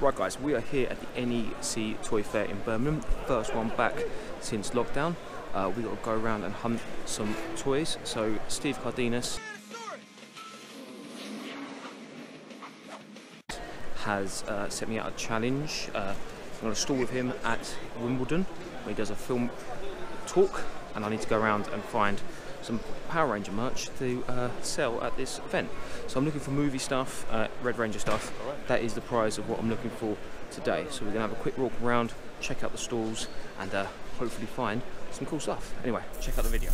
Right guys, we are here at the NEC Toy Fair in Birmingham, first one back since lockdown. Uh, we got to go around and hunt some toys. So Steve Cardenas has uh, set me out a challenge. Uh, I'm going to stall with him at Wimbledon where he does a film talk and I need to go around and find some Power Ranger merch to uh, sell at this event. So I'm looking for movie stuff, uh, Red Ranger stuff. That is the prize of what I'm looking for today. So we're going to have a quick walk around, check out the stalls, and uh, hopefully find some cool stuff. Anyway, check out the video.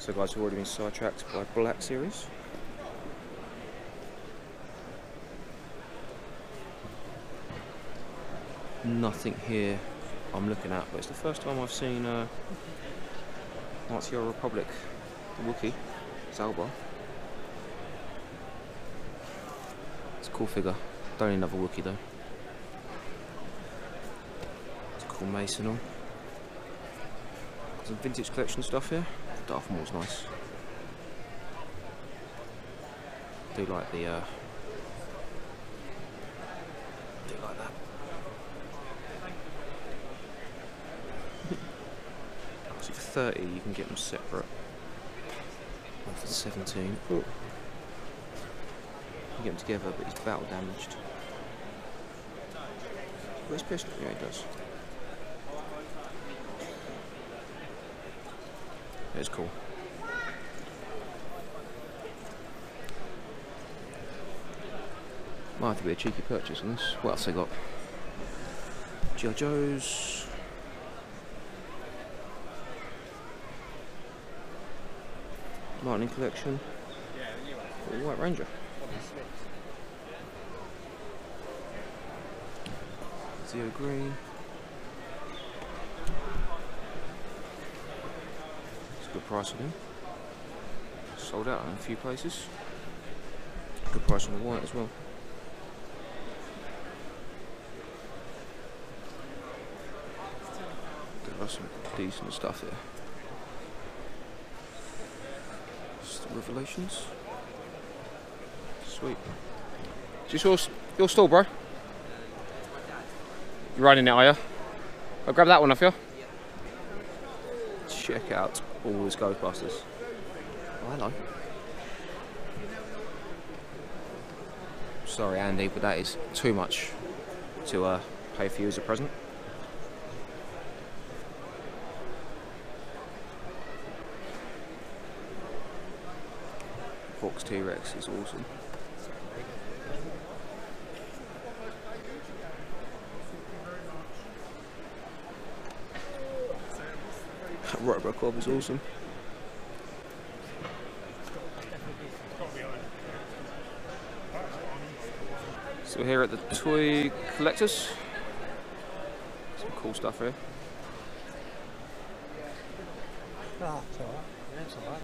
So guys, we've already been sidetracked by Black Series. Nothing here I'm looking at, but it's the first time I've seen uh, of Republic, the Wookiee, Zaalbar. It's a cool figure. Don't need another Wookiee though. It's a cool Mason on. Some vintage collection stuff here. Darth Maul's nice. Do like the uh, do like that. So for 30 you can get them separate. For 17. Ooh. You can get them together but he's battle damaged. Where's pistol? Yeah he does. It's cool. Might have to be a cheeky purchase on this. What else they got? G.I. Joe's. Lightning Collection. Oh, White Ranger. Zero Green. It's a good price on him. Sold out in a few places. Good price on the white as well. There are some decent stuff here. Revelations. Sweet. Is this your, your store, bro? You're riding it, are you? I'll grab that one off you. Check out all these Ghostbusters. Oh, hello. Sorry, Andy, but that is too much to uh, pay for you as a present. T-Rex is awesome. Robocop is awesome. So here at the Toy Collectors. Some cool stuff here. Ah, it's alright. Yeah, it's alright.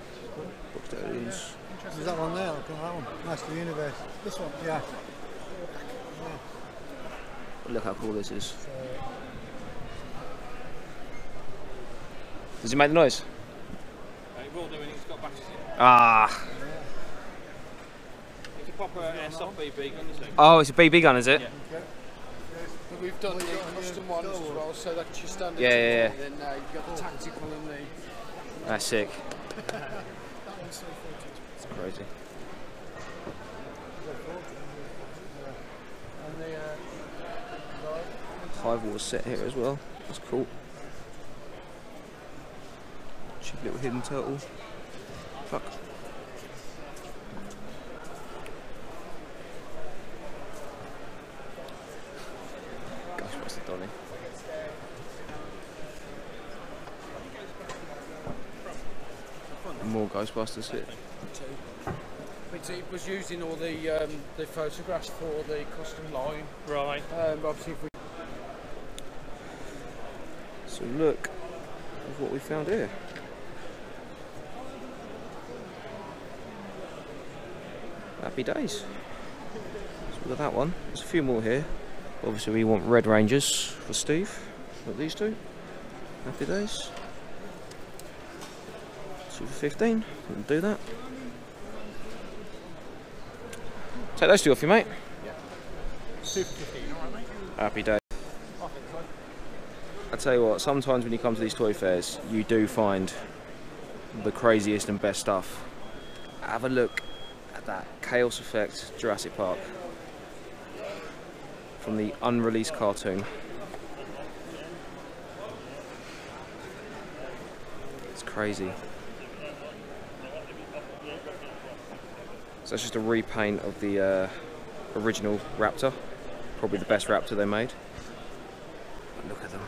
Box Aliens. Is that one there? Look at that one. Master the Universe. This one? Yeah. Look how cool this is. Does he make the noise? It will do when it's got batteries in. Ah. It's a proper airsoft BB gun, this thing. Oh, it's a BB gun, is it? Yeah. But we've done the custom ones as well, so that's your standard. Yeah, yeah, yeah. tool, Then uh, you've got the tactical and the. That's sick. that one's so It's crazy. And the, uh, Hive Wars set here as well. That's cool. Cheap little hidden turtle. Fuck. Ghostbuster Donny. More Ghostbusters here. It was using all the um, the photographs for the custom line. Right. Um, obviously, if we So look at what we found here. Happy days. So we got that one. There's a few more here. Obviously we want Red Rangers for Steve. Got these two. Happy days. Two for 15. We'll do that. Take those two off you, mate. Happy day. I tell you what, sometimes when you come to these toy fairs, you do find the craziest and best stuff. Have a look at that Chaos Effect Jurassic Park from the unreleased cartoon. It's crazy. So that's just a repaint of the uh, original Raptor. Probably the best Raptor they made. Look at them.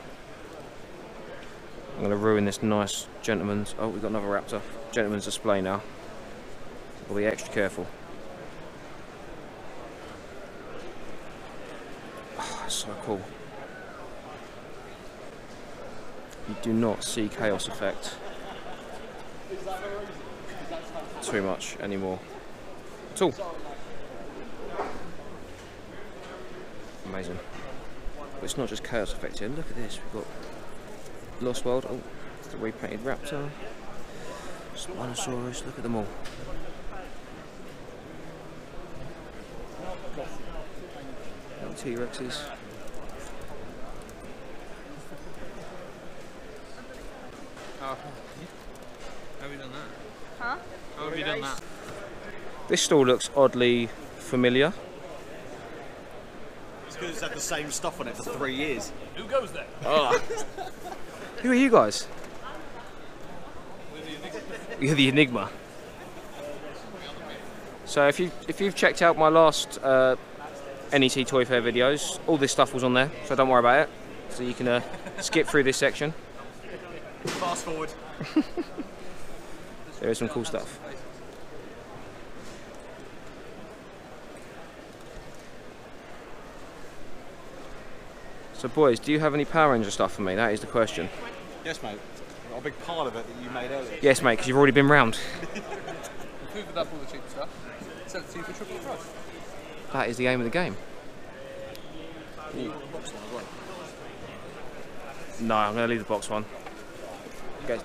I'm going to ruin this nice gentleman's... Oh, we've got another Raptor. Gentleman's display now. We'll be extra careful. Oh, so cool. You do not see Chaos Effect too much anymore. At all. Amazing. But it's not just Chaos Effect here. Look at this. We've got Lost World. Oh, it's the repainted Raptor. Spinosaurus. Look at them all. Little T-Rexes. How have you done that? Huh? How have you done that? This stall looks oddly familiar. It's had the same stuff on it for three years. Who goes there? Who are you guys? You're the Enigma. So if you if you've checked out my last uh, NEC Toy Fair videos, all this stuff was on there, so don't worry about it. So you can uh, skip through this section. Fast forward. There is some cool stuff. So boys, do you have any Power Ranger stuff for me? That is the question. Yes, mate. Got a big pile of it that you made earlier. Yes, mate, because you've already been round. Hoovered up all the cheap stuff. Sent it to you for triple price. That is the aim of the game. No, I'm going to leave the box one. Okay.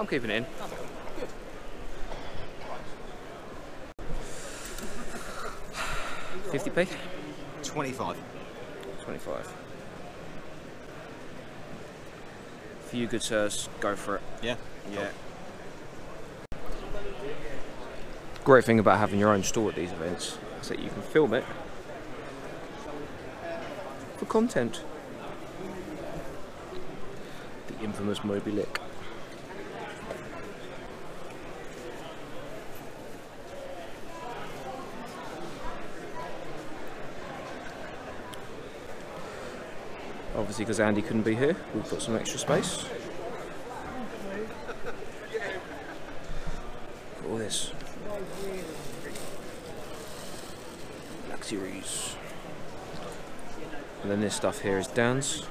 I'm keeping it in. Fifty p, twenty-five. For you, good sirs, go for it. Yeah? Yeah. Great thing about having your own store at these events is that you can film it for content. The infamous Moby Lick. Obviously, because Andy couldn't be here, we've got some extra space. All this. Series. And then this stuff here is Dan's.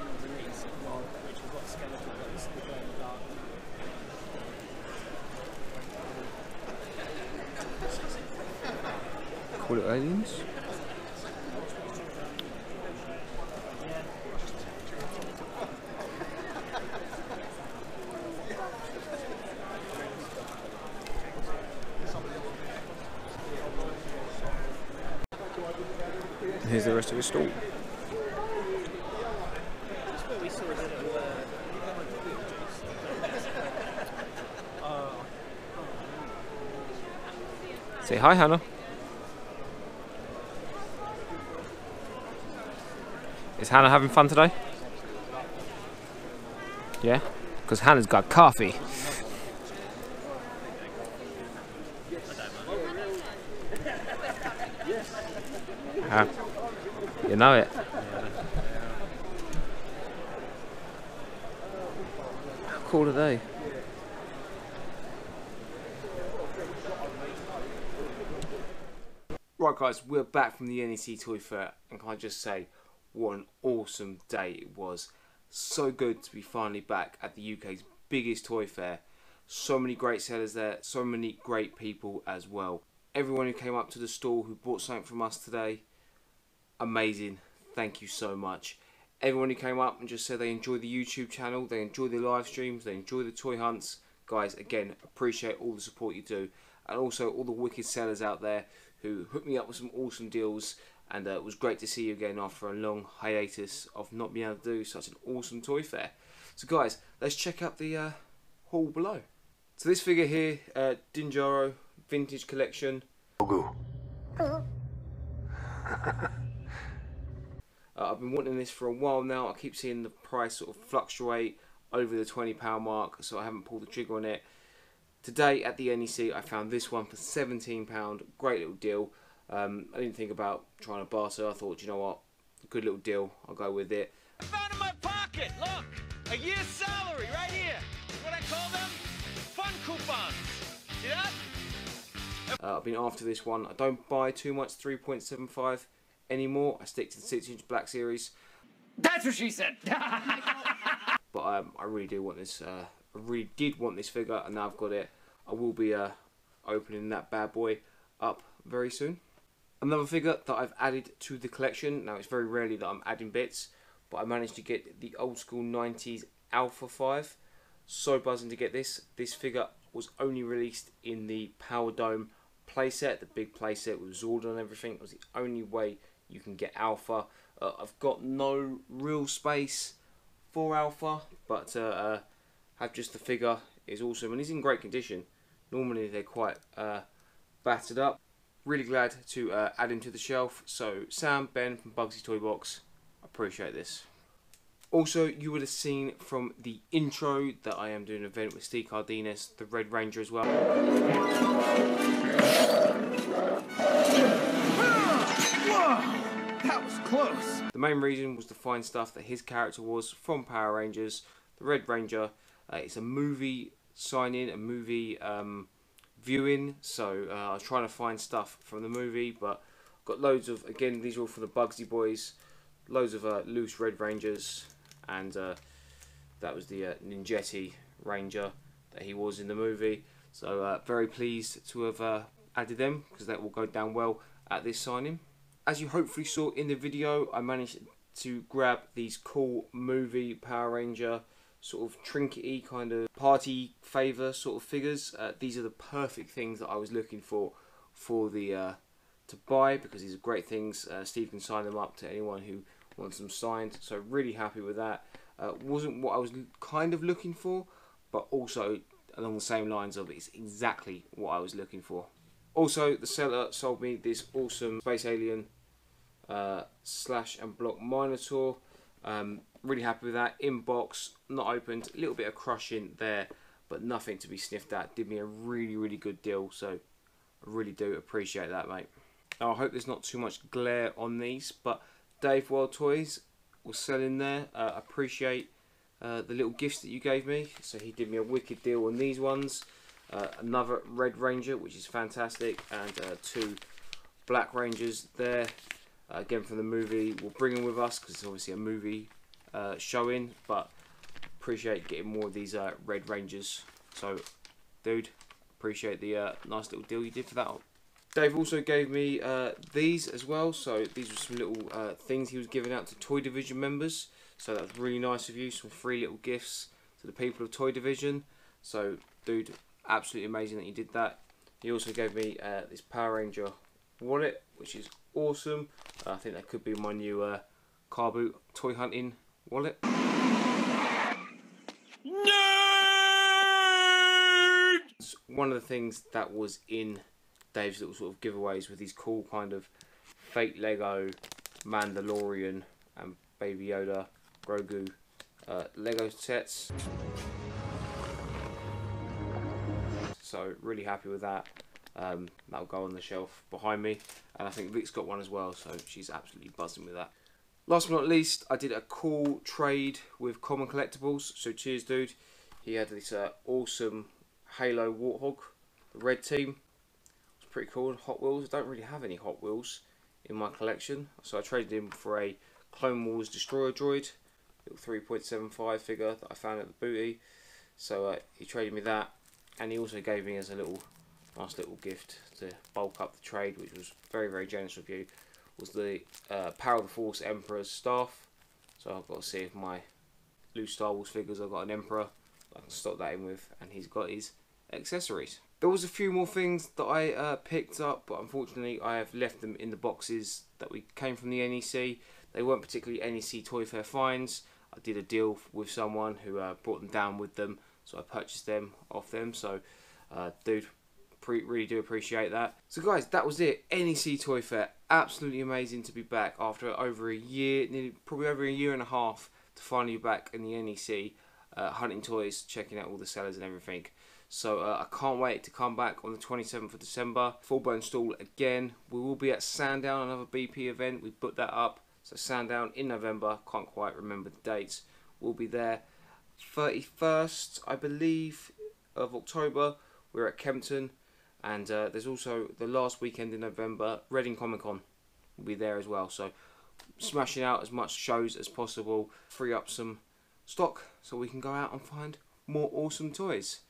Call it aliens. The rest of his stall. Say hi, Hannah. Is Hannah having fun today? Yeah? Because Hannah's got coffee. you know it. How cool are they? Right, guys, we're back from the NEC Toy Fair, and can I just say, what an awesome day it was. So good to be finally back at the UK's biggest toy fair. So many great sellers there, so many great people as well. Everyone who came up to the stall who bought something from us today, amazing. Thank you so much. Everyone who came up and just said they enjoy the YouTube channel, they enjoy the live streams, they enjoy the toy hunts, guys, again, appreciate all the support you do, and also all the wicked sellers out there who hooked me up with some awesome deals. And uh, it was great to see you again after a long hiatus of not being able to do such an awesome toy fair. So, guys, let's check out the uh, haul below. So, this figure here, uh, Din Djarin Vintage Collection. Uh, I've been wanting this for a while now. I keep seeing the price sort of fluctuate over the £20 mark, so I haven't pulled the trigger on it. Today at the NEC, I found this one for £17. Great little deal. Um, I didn't think about trying to barter. I thought, you know what, good little deal. I'll go with it. I found in my pocket. Look, a year's salary right here. What I call them? Fun coupons. See that? Uh, I've been after this one. I don't buy too much 3.75 anymore. I stick to the 6 inch black series. That's what she said. but um, I really do want this. Uh, I really did want this figure, and now I've got it. I will be uh, opening that bad boy up very soon. Another figure that I've added to the collection. Now it's very rarely that I'm adding bits, but I managed to get the old school 90s Alpha 5. So buzzing to get this. This figure was only released in the Power Dome playset, the big playset with Zord and everything. It was the only way you can get Alpha. Uh, I've got no real space for Alpha, but uh, uh, have just the figure is awesome and he's in great condition. Normally they're quite uh, battered up. Really glad to uh, add him to the shelf. So Sam, Ben from Bugsy Toy Box, appreciate this. Also, you would have seen from the intro that I am doing an event with Steve Cardenas, the Red Ranger as well. The main reason was to find stuff that his character was from Power Rangers, the Red Ranger. Uh, it's a movie sign-in, a movie um, viewing, so uh, I was trying to find stuff from the movie, but got loads of, again, these are all from the Bugsy Boys, loads of uh, loose Red Rangers, and uh, that was the uh, Ninjetti Ranger that he was in the movie. So uh, very pleased to have added them because that will go down well at this signing. As you hopefully saw in the video, I managed to grab these cool movie Power Ranger sort of trinkety kind of party favour sort of figures. Uh, these are the perfect things that I was looking for for the uh, to buy because these are great things. Uh, Steve can sign them up to anyone who wants them signed. So really happy with that. Uh, wasn't what I was kind of looking for, but also along the same lines of it's exactly what I was looking for. Also, the seller sold me this awesome Space Alien uh, slash and block Minotaur. Um, really happy with that. In box, not opened. A little bit of crushing there, but nothing to be sniffed at. Did me a really, really good deal. So I really do appreciate that, mate. Now, I hope there's not too much glare on these, but Dave Wild Toys was selling there. Uh, appreciate uh, the little gifts that you gave me. So he did me a wicked deal on these ones. Uh, another Red Ranger, which is fantastic, and uh, two Black Rangers there. Uh, again from the movie. We'll bring them with us because it's obviously a movie uh, showing, but appreciate getting more of these Red Rangers. So, dude, appreciate the nice little deal you did for that. Dave also gave me uh, these as well. So these were some little uh, things he was giving out to Toy Division members. So that was really nice of you. Some free little gifts to the people of Toy Division. So, dude, absolutely amazing that he did that. He also gave me uh, this Power Ranger wallet, which is awesome. Uh, I think that could be my new uh, car boot toy hunting wallet. Nerd! One of the things that was in Dave's little sort of giveaways with these cool kind of fake Lego Mandalorian and Baby Yoda Grogu uh, Lego sets. So really happy with that. Um, that'll go on the shelf behind me, and I think Vic's got one as well, so she's absolutely buzzing with that. Last but not least, I did a cool trade with Common Collectibles. So cheers, dude. He had this uh, awesome Halo Warthog, the red team It's pretty cool. Hot Wheels, I don't really have any Hot Wheels in my collection, so I traded him for a Clone Wars Destroyer Droid, little 3.75 figure that I found at the booty. So uh, he traded me that, and he also gave me as a little nice little gift to bulk up the trade, which was very very generous of you. Was the uh, Power of the Force Emperor's staff. So I've got to see if my loose Star Wars figures. I've got an Emperor, I can slot that in with, and he's got his accessories. There was a few more things that I uh, picked up, but unfortunately I have left them in the boxes that we came from the NEC. They weren't particularly NEC Toy Fair finds. I did a deal with someone who uh, brought them down with them, so I purchased them off them. So, uh, dude, pre- really do appreciate that. So, guys, that was it. NEC Toy Fair, absolutely amazing to be back after over a year, nearly probably over a year and a half to finally be back in the NEC, uh, hunting toys, checking out all the sellers and everything. So uh, I can't wait to come back on the 27th of December. Full blown stall again. We will be at Sandown, another BP event. We put that up. So Sandown in November. Can't quite remember the dates. We'll be there. 31st, I believe, of October. We're at Kempton. And uh, there's also the last weekend in November, Reading Comic Con will be there as well. So smashing out as much shows as possible. Free up some stock so we can go out and find more awesome toys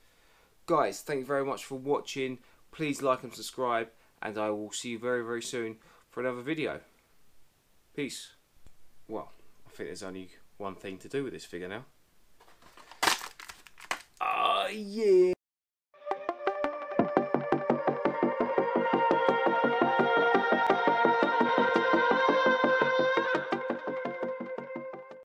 guys thank you very much for watching please like and subscribe and I will see you very very soon for another video peace well I think there's only one thing to do with this figure now Uh, yeah